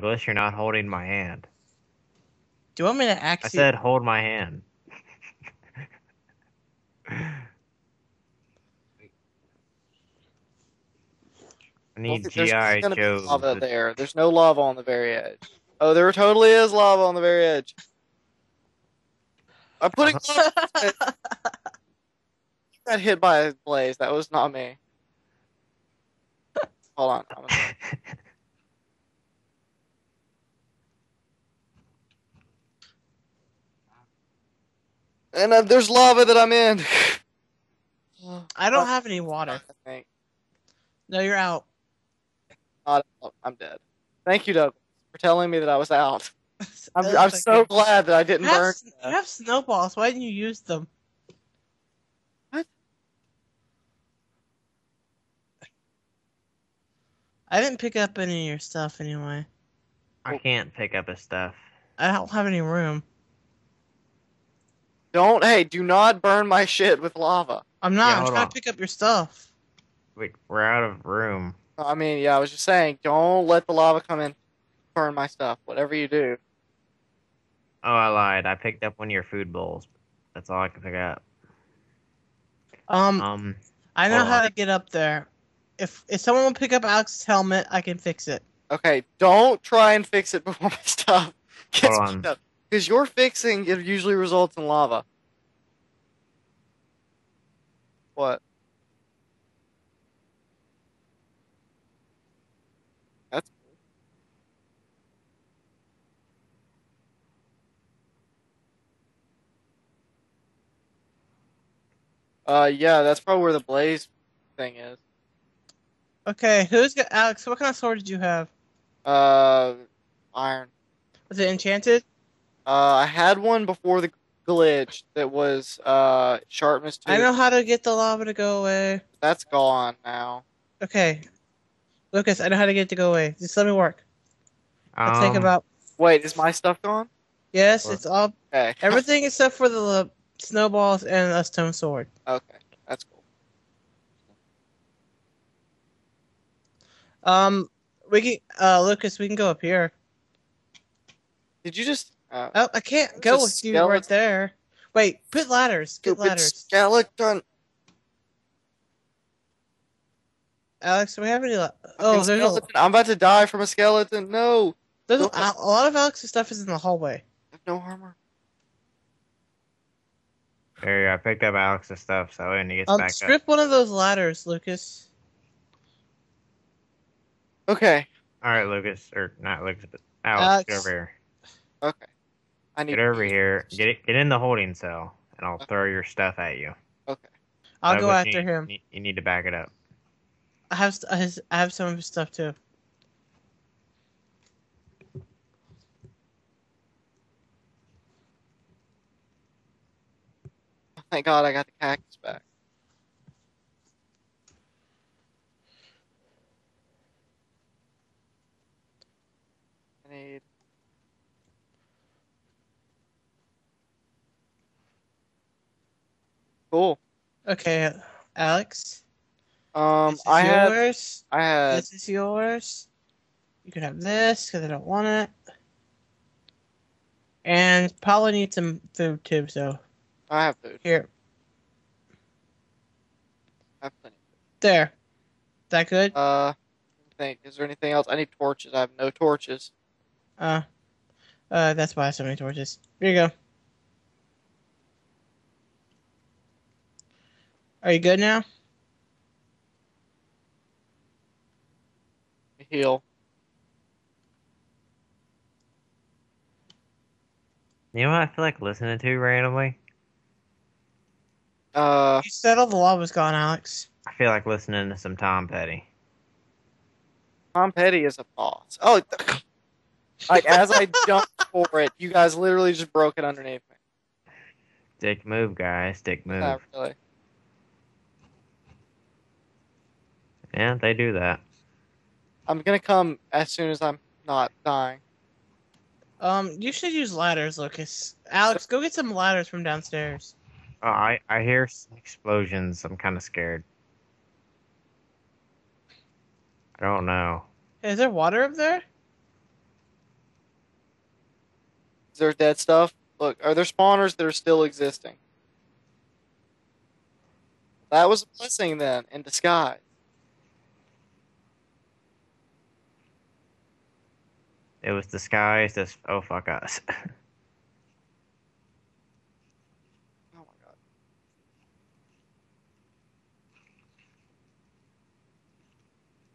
Douglas. You're not holding my hand. Do you want me to I actually? said hold my hand. I need Well, there's GI Joe. lava there. There's no lava on the very edge. Oh, there totally is lava on the very edge. I'm putting Uh-huh. got hit by a blaze. That was not me. Hold on. And uh, there's lava that I'm in. I don't have any water. I think. No, you're out. Not, I'm dead. Thank you, Doug, for telling me that I was out. I'm, I'm okay. so glad that I didn't You have, burn. s- you have snowballs. Why didn't you use them? What? I didn't pick up any of your stuff anyway. I can't pick up his stuff. I don't have any room. Don't. Hey, do not burn my shit with lava. I'm not. Yeah, I'm trying on. to pick up your stuff. Wait, we're out of room. I mean, yeah, I was just saying, don't let the lava come in, burn my stuff. Whatever you do. Oh, I lied. I picked up one of your food bowls. That's all I can pick up. Um, Um, I know how on. to get up there. If if someone will pick up Alex's helmet, I can fix it. Okay, don't try and fix it before my stuff gets Hold on. picked up. Because your fixing it usually results in lava. What? That's Uh, yeah, that's probably where the blaze thing is. Okay, who's got Alex? What kind of sword did you have? Uh, iron. Was it enchanted? Uh, I had one before the glitch that was uh sharpness two. I know how to get the lava to go away. That's gone now. Okay, Lucas, I know how to get it to go away. Just let me work. It'll take um, about Wait, is my stuff gone? yes, What? it's all Okay. everything except for the uh, snowballs and a stone sword. okay, that's cool. Um, we can uh Lucas, we can go up here. Did you just? Uh, Oh, I can't go a with you right there. Wait, put ladders. Put stupid ladders. skeleton. Alex, do we have any? La- oh, Fucking there's a, skeleton. I'm about to die from a skeleton. No, there's a, a lot of Alex's stuff is in the hallway. I have no armor. There you go. I picked up Alex's stuff, so when he gets Um, back strip one of those ladders, Lucas. Okay. All right, Lucas, or not Lucas, but Alex, Alex. get over here. okay. I need. Get over here. Get it, get in the holding cell, and I'll throw your stuff at you. Okay. I'll go after you, him. You, you need to back it up. I have I have some of his stuff too. Thank God I got the cactus back. I need. Cool. Okay, Alex. Um, this is I yours. I had. This is yours. You can have this because I don't want it. And Paula needs some food too. So I have food. here, I have plenty. there. Is that good? Uh, think. Is there anything else? I need torches. I have no torches. Uh, uh, that's why I have so many torches. Here you go. Are you good now? Heal. You know what I feel like listening to randomly? Uh, You said all the lava's gone, Alex. I feel like listening to some Tom Petty. Tom Petty is a boss. Oh, like as I jumped for it, you guys literally just broke it underneath me. Dick move, guys. Dick move. Not really. Yeah, they do that. I'm gonna come as soon as I'm not dying. Um, you should use ladders, Lucas. Alex, go get some ladders from downstairs. Oh, I I hear s- explosions. I'm kind of scared. I don't know. Is there water up there? Is there dead stuff? Look, are there spawners that are still existing? That was a blessing then in disguise. It was disguised as oh fuck us. Oh my god.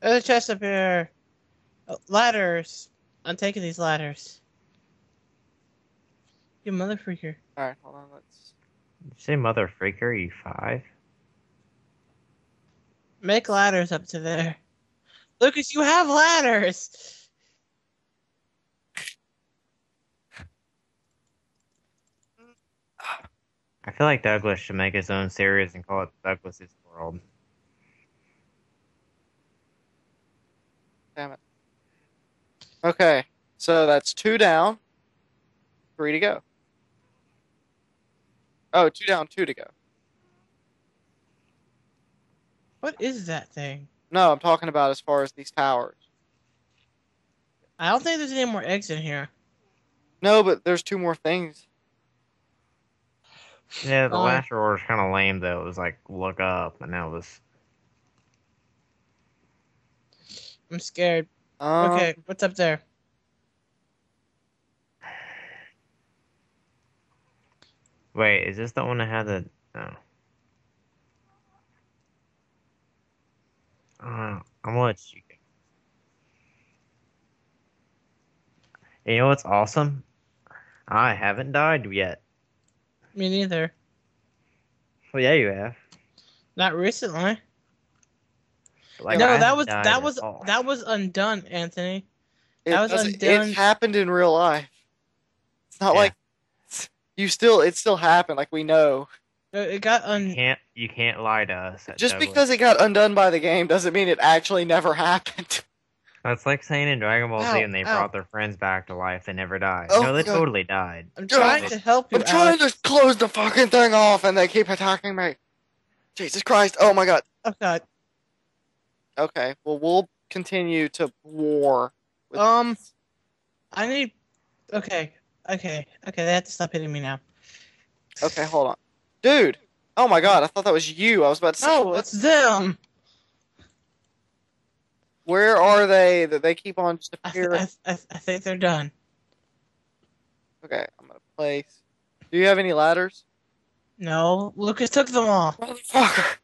There's a chest up here. Oh, ladders. I'm taking these ladders. You mother freaker. Alright, hold on, let's Did you say mother freaker, you five? Make ladders up to there. Lucas, you have ladders. I feel like Douglas should make his own series and call it Douglas's World. damn it. Okay, so that's two down, three to go. Oh, two down, two to go. What is that thing? No, I'm talking about as far as these towers. I don't think there's any more eggs in here. No, but there's two more things. Yeah, the Oh. last order was kind of lame though. It was like look up, and that was I'm scared. Um, Okay, what's up there? wait. Is this the one that had the no? Uh, I'm gonna let you. go. You know what's awesome? I haven't died yet. Me neither. Well, yeah, you have. Not recently. Like, no, that was that was all. that was undone, Anthony. It, That was undone. it happened in real life. It's not Yeah. like you still. It still happened. Like we know. Uh, It got You can't you can't lie to us. Just Douglas. because it got undone by the game doesn't mean it actually never happened. That's like saying in Dragon Ball Z, Ow, and they ow. brought their friends back to life. They never died. Oh, no, they God. totally died. I'm God. trying to help you. I'm trying Alex. to close the fucking thing off, and they keep attacking me. Jesus Christ! Oh my God. Oh God. Okay. Well, we'll continue to war. with- Um, I need. Okay. Okay. Okay. They have to stop hitting me now. Okay, hold on, dude. Oh my God! I thought that was you. I was about to say. Oh, it's them. Where are they? That they keep on just I, th- appearing. I, th- I think they're done. Okay, I'm gonna place. Do you have any ladders? No, Lucas took them all. Motherfucker.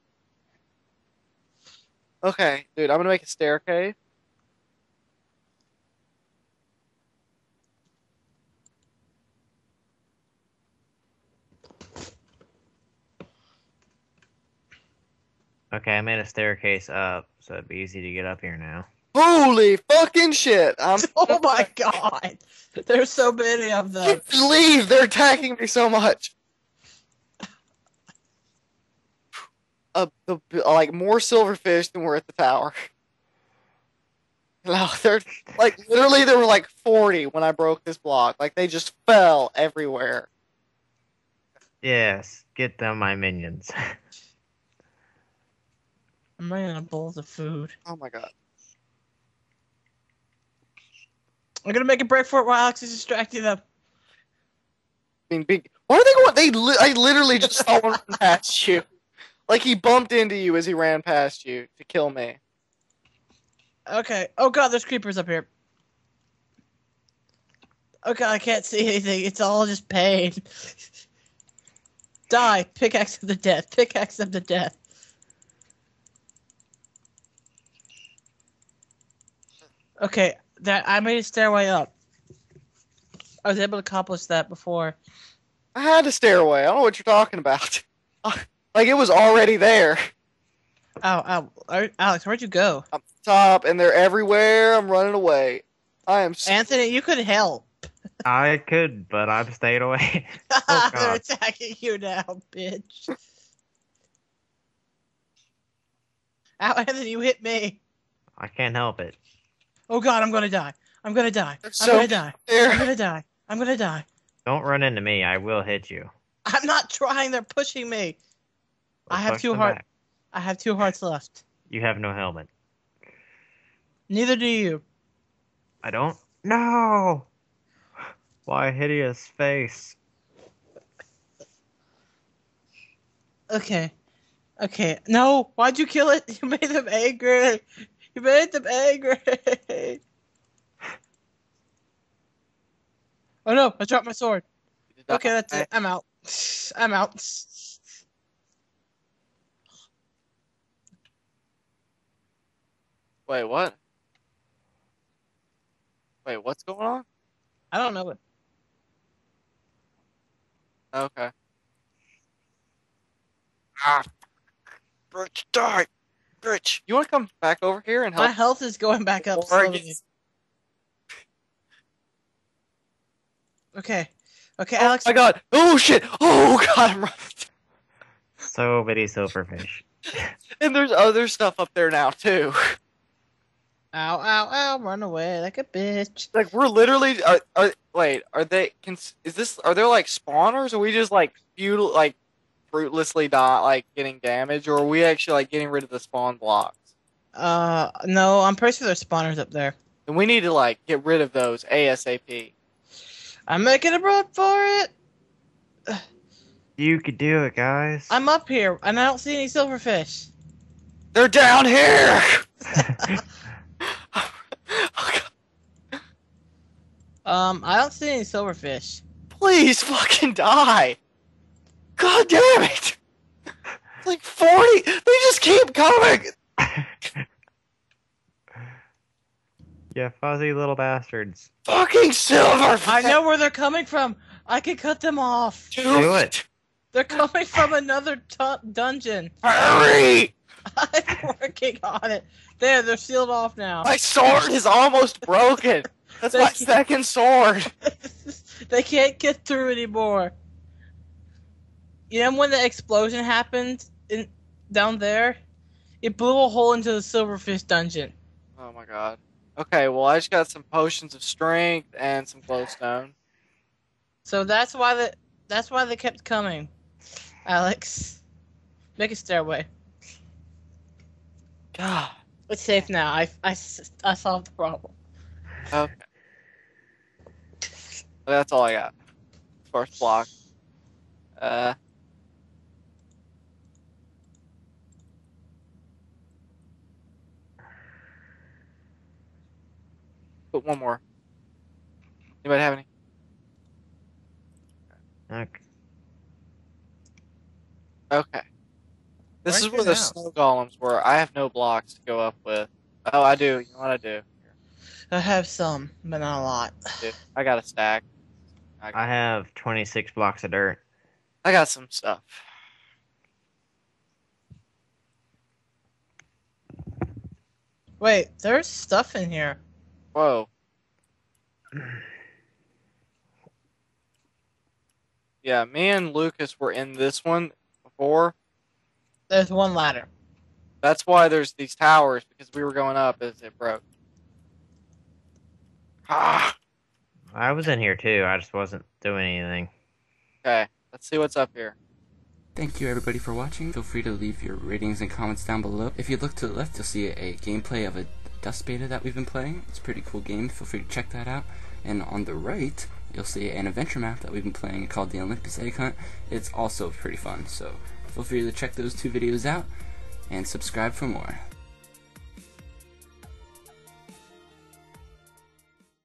Okay, dude, I'm gonna make a staircase. Okay, I made a staircase up, so it'd be easy to get up here now. Holy fucking shit! I'm. Oh my God. There's so many of them. Just leave! They're attacking me so much. Uh, the like more silverfish than were at the tower. No, they're like literally there were like forty when I broke this block. Like they just fell everywhere. Yes, get them my minions. I'm running out of bowls of food. Oh my god. I'm gonna make a break for it while Alex is distracting them. I mean, big. Why are they going? They li- I literally just saw run past you. Like he bumped into you as he ran past you to kill me. Okay. Oh God, there's creepers up here. Oh okay, I can't see anything. It's all just pain. Die. Pickaxe of the death. Pickaxe of the death. Okay, that I made a stairway up. I was able to accomplish that before. I had a stairway. I don't know what you're talking about. like it was already there. Oh, oh ow. Ar- Alex, where'd you go? I'm top, and they're everywhere. I'm running away. I am. So- Anthony, you could help. I could, but I've stayed away. Oh, they're attacking you now, bitch. Ow, Anthony, you hit me. I can't help it. Oh god, I'm gonna die. I'm gonna die. I'm So- gonna die. I'm gonna die. I'm gonna die. Don't run into me. I will hit you. I'm not trying. They're pushing me. I have two them heart- back. I have two hearts left. You have no helmet. Neither do you. I don't. No. Why hideous face? Okay. Okay. No, why'd you kill it? You made them angry. You made them angry. Oh no, I dropped my sword. Okay, that's it. I'm out. I'm out. Wait, what? Wait, what's going on? I don't know what. Okay. Ah, Rich, die, Rich. You want to come back over here and help? My health is going back up slowly. Okay. Okay, oh Alex. Oh my god! Oh shit! Oh god! I'm running. So many silverfish. And there's other stuff up there now too. Ow, ow, ow! Run away like a bitch. Like we're literally. Are, are, wait, are they? Can, is this? Are there like spawners? Or are we just like futile, like fruitlessly not like getting damage, or are we actually like getting rid of the spawn blocks? Uh, no, I'm pretty sure there's spawners up there. And we need to like get rid of those ASAP. I'm making a run for it. You could do it, guys. I'm up here and I don't see any silverfish. They're down here. oh, Um, I don't see any silverfish. Please fucking die. God damn it. Like 40. They just keep coming. yeah, fuzzy little bastards. Fucking silver. I know where they're coming from. I can cut them off. Do it. They're coming from another tu- dungeon. Hurry. I'm working on it. There, they're sealed off now. My sword is almost broken. That's my Thank you. second sword. they can't get through anymore. You know when the explosion happened in down there? It blew a hole into the silverfish dungeon. Oh my god. Okay, well I just got some potions of strength and some glowstone. So that's why the that's why they kept coming. Alex, make a stairway. God. It's safe now. I, I, I solved the problem. Okay. That's all I got. First block. Uh. Put one more. Anybody have any? Okay. Okay. This Where's is where the house? snow golems were. I have no blocks to go up with. Oh, I do. You know what I do? I have some, but not a lot. Dude, I got a stack. I got, I have 26 blocks of dirt. I got some stuff. Wait, there's stuff in here. Whoa. Yeah, me and Lucas were in this one before. There's one ladder. That's why there's these towers because we were going up as it broke. Ah, I was in here too. I just wasn't doing anything. okay. Let's see what's up here. Thank you everybody for watching. Feel free to leave your ratings and comments down below. If you look to the left, you'll see a gameplay of a Dust Beta that we've been playing. It's a pretty cool game. Feel free to check that out. And on the right, you'll see an adventure map that we've been playing called the Olympus Egg Hunt. It's also pretty fun. So feel free to check those two videos out and subscribe for more.